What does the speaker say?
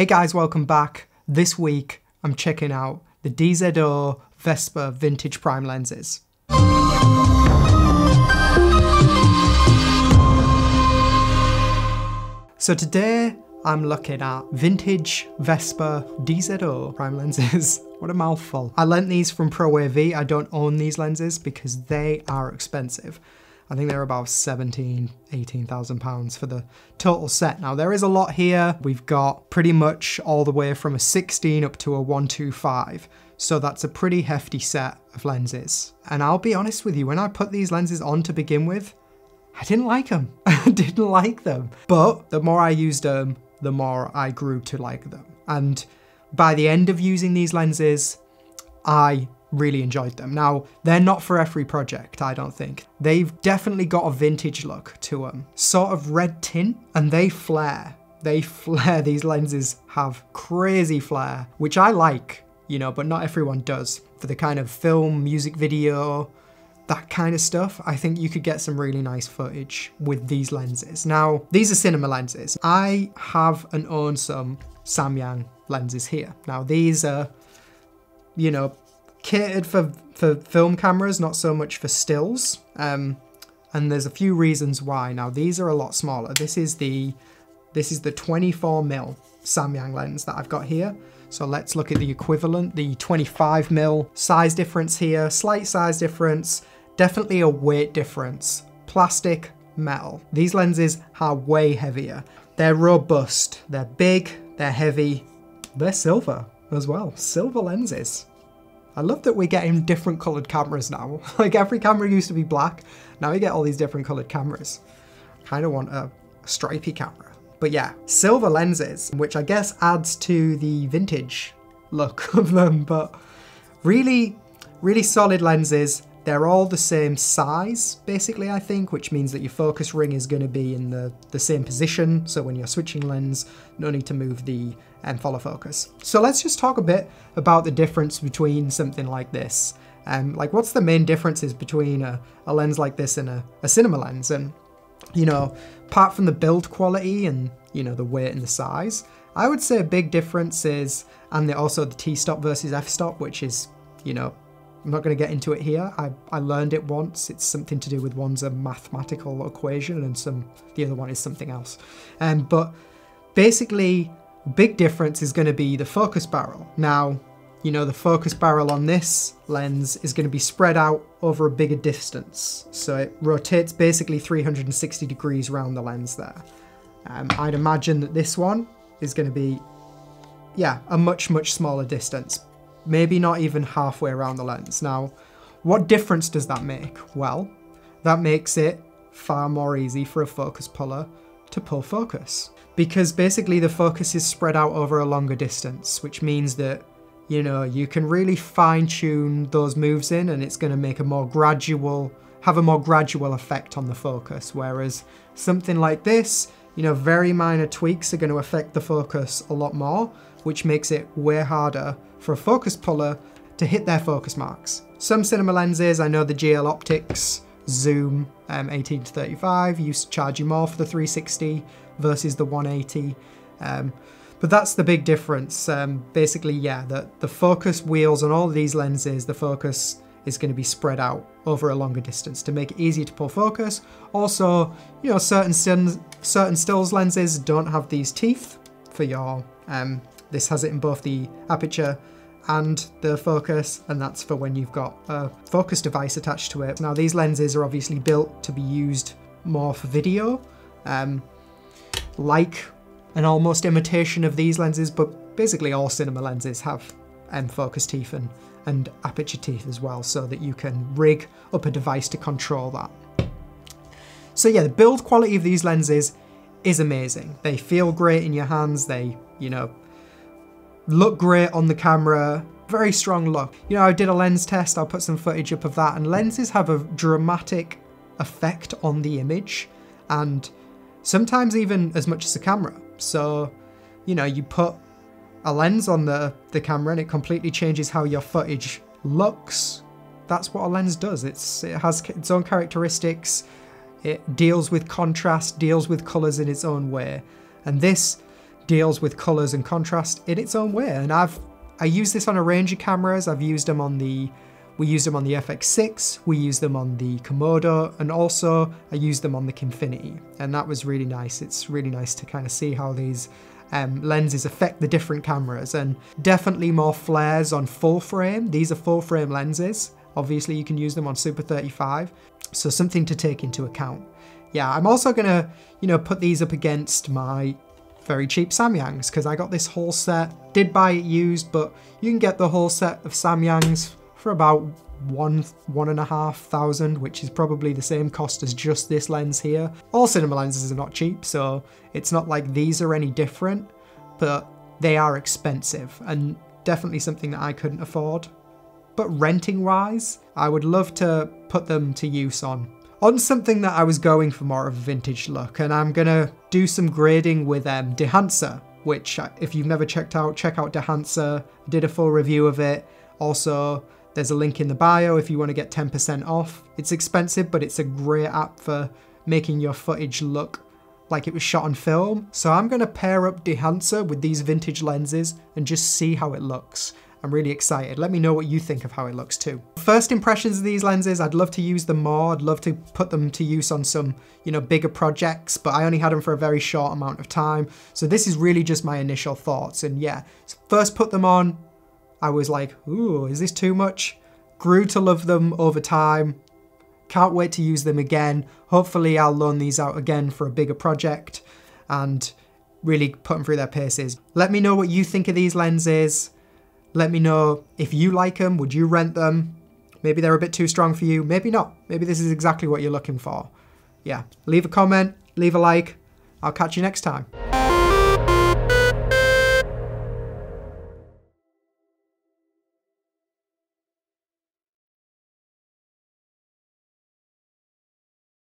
Hey guys, welcome back. This week I'm checking out the DZO Vespid Vintage Prime lenses. So today I'm looking at vintage Vespid DZO prime lenses. what a mouthful. I lent these from Pro AV. I don't own these lenses because they are expensive. I think they're about 17, 18,000 pounds for the total set. Now there is a lot here. We've got pretty much all the way from a 16 up to a 125. So that's a pretty hefty set of lenses. And I'll be honest with you, when I put these lenses on to begin with, I didn't like them. I didn't like them. But the more I used them, the more I grew to like them. And by the end of using these lenses, I really enjoyed them. Now, they're not for every project, I don't think. They've definitely got a vintage look to them. Sort of red tint, and they flare. They flare, these lenses have crazy flare, which I like, you know, but not everyone does. For the kind of film, music video, that kind of stuff, I think you could get some really nice footage with these lenses. Now, these are cinema lenses. I have and own some Samyang lenses here. Now, these are, you know, catered for, for film cameras, not so much for stills. Um, and there's a few reasons why. Now, these are a lot smaller. This is the, this is the 24 mil Samyang lens that I've got here. So let's look at the equivalent, the 25 mil size difference here, slight size difference, Definitely a weight difference. Plastic, metal. These lenses are way heavier. They're robust, they're big, they're heavy, they're silver as well. Silver lenses. I love that we're getting different coloured cameras now. like every camera used to be black, now we get all these different coloured cameras. Kind of want a stripy camera. But yeah, silver lenses, which I guess adds to the vintage look of them, but really, really solid lenses. They're all the same size, basically, I think, which means that your focus ring is going to be in the, the same position. So when you're switching lens, no need to move the um, follow focus. So let's just talk a bit about the difference between something like this. Um, like what's the main differences between a, a lens like this and a, a cinema lens? And, you know, apart from the build quality and, you know, the weight and the size, I would say a big difference is, and also the T-stop versus f-stop, which is, you know, I'm not going to get into it here. I, I learned it once. It's something to do with one's a mathematical equation and some the other one is something else. Um, but basically, big difference is going to be the focus barrel. Now, you know, the focus barrel on this lens is going to be spread out over a bigger distance. So it rotates basically 360 degrees around the lens there. Um, I'd imagine that this one is going to be, yeah, a much, much smaller distance maybe not even halfway around the lens. Now, what difference does that make? Well, that makes it far more easy for a focus puller to pull focus. Because basically the focus is spread out over a longer distance, which means that, you know, you can really fine tune those moves in and it's going to make a more gradual, have a more gradual effect on the focus. Whereas something like this, you know, very minor tweaks are going to affect the focus a lot more, which makes it way harder for a focus puller to hit their focus marks. Some cinema lenses, I know the GL Optics Zoom um, 18 to 35 used to charge you more for the 360 versus the 180. Um, but that's the big difference. Um, basically, yeah, the, the focus wheels on all these lenses, the focus is going to be spread out over a longer distance to make it easier to pull focus. Also, you know, certain, certain stills lenses don't have these teeth for your um, this has it in both the aperture and the focus, and that's for when you've got a focus device attached to it. Now these lenses are obviously built to be used more for video, um, like an almost imitation of these lenses, but basically all cinema lenses have M focus teeth and, and aperture teeth as well, so that you can rig up a device to control that. So yeah, the build quality of these lenses is amazing. They feel great in your hands, they, you know, look great on the camera, very strong look. You know, I did a lens test, I'll put some footage up of that, and lenses have a dramatic effect on the image, and sometimes even as much as the camera. So, you know, you put a lens on the, the camera and it completely changes how your footage looks. That's what a lens does. It's It has its own characteristics, it deals with contrast, deals with colours in its own way. And this deals with colors and contrast in its own way. And I've I use this on a range of cameras. I've used them on the we use them on the FX6, we use them on the Komodo, and also I use them on the Kinefinity. And that was really nice. It's really nice to kind of see how these um, lenses affect the different cameras and definitely more flares on full frame. These are full frame lenses. Obviously you can use them on Super 35. So something to take into account. Yeah, I'm also gonna, you know, put these up against my very cheap Samyangs because I got this whole set, did buy it used, but you can get the whole set of Samyangs for about one, one and a half thousand, which is probably the same cost as just this lens here. All cinema lenses are not cheap, so it's not like these are any different, but they are expensive and definitely something that I couldn't afford. But renting wise, I would love to put them to use on on something that I was going for more of a vintage look, and I'm gonna do some grading with um, Dehancer, which uh, if you've never checked out, check out Dehancer. Did a full review of it. Also, there's a link in the bio if you want to get 10% off. It's expensive, but it's a great app for making your footage look like it was shot on film. So I'm to pair up Dehancer with these vintage lenses and just see how it looks. I'm really excited. Let me know what you think of how it looks too. First impressions of these lenses, I'd love to use them more. I'd love to put them to use on some, you know, bigger projects, but I only had them for a very short amount of time. So this is really just my initial thoughts. And yeah, first put them on, I was like, ooh, is this too much? Grew to love them over time. Can't wait to use them again. Hopefully I'll loan these out again for a bigger project and really put them through their paces. Let me know what you think of these lenses. Let me know if you like them, would you rent them? Maybe they're a bit too strong for you, maybe not. Maybe this is exactly what you're looking for. Yeah, leave a comment, leave a like. I'll catch you next time.